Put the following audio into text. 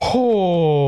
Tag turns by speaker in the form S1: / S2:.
S1: ほう。